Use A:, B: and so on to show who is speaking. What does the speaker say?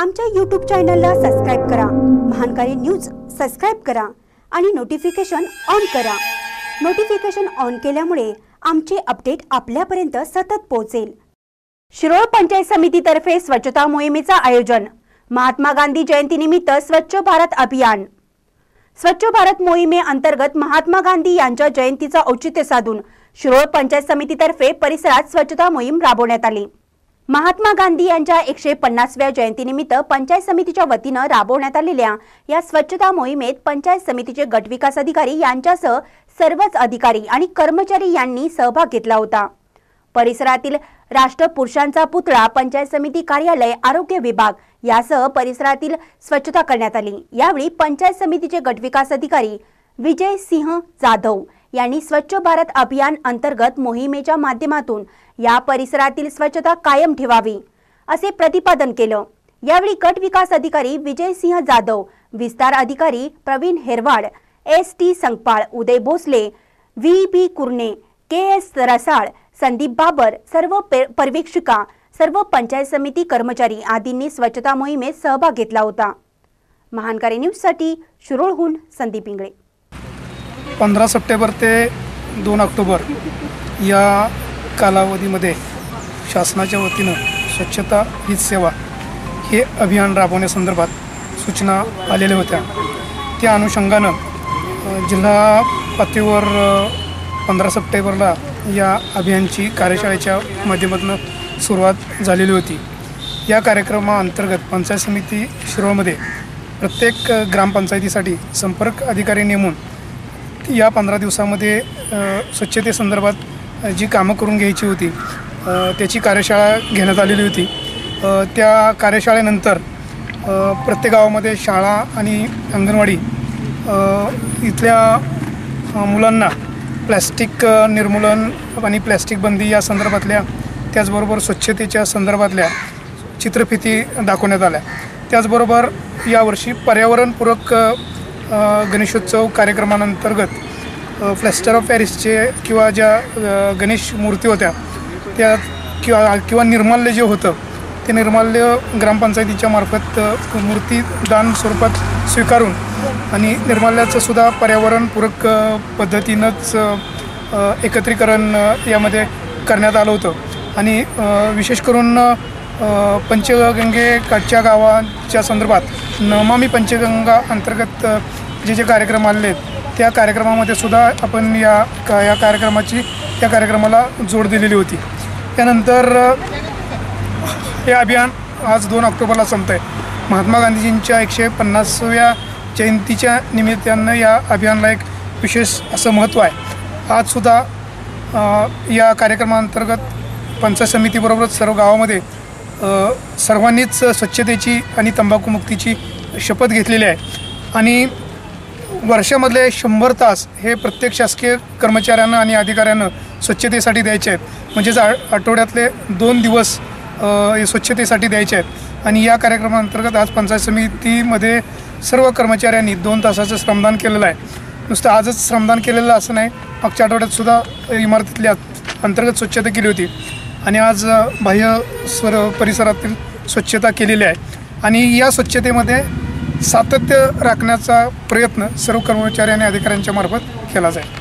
A: आमच्या यूट्यूब चॅनलला सबस्क्राईब करा. महानकारी न्यूज सबस्क्राईब करा आणि नोटिफिकेशन ऑन करा. नोटिफिकेशन ऑन केल्यामुळे आमचे अपडेट आपल्यापर्यंत सतत पोहोचेल. शिरोळ पंचायत समितीतर्फे स्वच्छता मोहिमेचं आयोजन. महात्मा गांधी जयंतीनिमित्त स्वच्छ भारत अभियान. स्वच्छ भारत मोहिमेअंतर्गत महात्मा गांधी यांच्या जयंतीचं औचित्य साधून शिरोळ पंचायत समितीतर्फे परिसरात स्वच्छता मोहीम राबवण्यात आली. महात्मा गांधी यांच्या एकशे पन्नासव्या जयंतीनिमित्त पंचायत समितीच्या वतीनं राबवण्यात आलेल्या या स्वच्छता मोहिमेत पंचायत समितीचे गटविकास अधिकारी यांच्यासह सर्वच अधिकारी आणि कर्मचारी यांनी सहभाग घेतला होता. परिसरातील राष्ट्रपुरुषांचा पुतळा पंचायत समिती कार्यालय आरोग्य विभाग यासह परिसरातील स्वच्छता करण्यात आली. यावेळी पंचायत समितीचे गटविकास अधिकारी विजय सिंह जाधव यांनी स्वच्छ भारत अभियान अंतर्गत मोहिमेच्या माध्यमातून या परिसरातील स्वच्छता कायम ठेवावी असे प्रतिपादन केलं. यावेळी गट विकास अधिकारी विजय सिंह जाधव विस्तार अधिकारी Pravin Herwad S T Sankpal Uday Bhosale V B Kurne K S Rasal Sandeep Babar सर्व पे- पर्यवेक्षिका सर्व पंचायत समिती कर्मचारी आदींनी स्वच्छता मोहिमेत सहभाग घेतला होता. महानकारी न्यूजसाठी शिरोळहून संदीप इंगळे.
B: पंधरा सप्टेंबर ते दोन ऑक्टोबर या कालावधीमध्ये शासनाच्या वतीनं स्वच्छता हीच सेवा हे अभियान राबवण्यासंदर्भात सूचना आलेल्या होत्या. त्या अनुषंगानं जिल्हा पातळीवर पंधरा सप्टेंबरला या अभियानची कार्यशाळेच्या माध्यमातून सुरुवात झालेली होती. या कार्यक्रमाअंतर्गत पंचायत समिती शिरोळमध्ये प्रत्येक ग्रामपंचायतीसाठी संपर्क अधिकारी नेमून या पंधरा दिवसामध्ये स्वच्छतेसंदर्भात जी कामं करून घ्यायची होती त्याची कार्यशाळा घेण्यात आलेली होती. त्या कार्यशाळेनंतर प्रत्येक गावामध्ये शाळा आणि अंगणवाडी इथल्या मुलांना प्लॅस्टिक निर्मूलन आणि प्लॅस्टिक बंदी या संदर्भातल्या त्याचबरोबर स्वच्छतेच्या संदर्भातल्या चित्रफिती दाखवण्यात आल्या. त्याचबरोबर यावर्षी पर्यावरणपूरक गणेशोत्सव कार्यक्रमांतर्गत फ्लॅस्टर ऑफ पॅरिसचे किंवा ज्या गणेश मूर्ती होत्या त्या किंवा किंवा निर्माल्य जे होतं ते निर्माल्य ग्रामपंचायतीच्या मार्फत मूर्ती दान स्वरूपात स्वीकारून आणि निर्माल्याचं सुद्धा पर्यावरणपूरक पद्धतीनंच एकत्रीकरण यामध्ये करण्यात आलं होतं. आणि विशेष करून पंचगंगेकडच्या गावांच्या संदर्भात नमामी पंचगंगा अंतर्गत जे जे कार्यक्रम आलेले आहेत त्या कार्यक्रमामध्ये सुद्धा आपण या का या कार्यक्रमाची या कार्यक्रमाला जोड दिलेली होती. त्यानंतर हे अभियान आज दोन ऑक्टोबरला संपतं आहे महात्मा गांधीजींच्या एकशे पन्नासव्या जयंतीच्या निमित्तानं या अभियानाला एक विशेष असं महत्त्व आहे. आजसुद्धा या कार्यक्रमाअंतर्गत पंचायत समितीबरोबरच सर्व गावामध्ये सर्वांनीच स्वच्छतेची आणि तंबाखूमुक्तीची शपथ घेतलेली आहे. आणि वर्षामधले शंभर तास हे प्रत्येक शासकीय कर्मचाऱ्यांना आणि अधिकाऱ्यांना स्वच्छतेसाठी द्यायचे आहेत. म्हणजेच आ आठवड्यातले दोन दिवस हे स्वच्छतेसाठी द्यायचे आहेत. आणि या कार्यक्रमाअंतर्गत आज पंचायत समितीमध्ये सर्व कर्मचाऱ्यांनी दोन तासाचं श्रमदान केलेलं आहे. नुसतं आजच श्रमदान केलेलं असं नाही मागच्या आठवड्यात सुद्धा इमारतीतल्या अंतर्गत स्वच्छता केली होती. आणि आज बाह्य स्वर परिसरातील स्वच्छता केलेली आहे. आणि या स्वच्छतेमध्ये सातत्य राखण्याचा प्रयत्न सर्व कर्मचारी आणि अधिकाऱ्यांच्या मार्फत केला जाईल.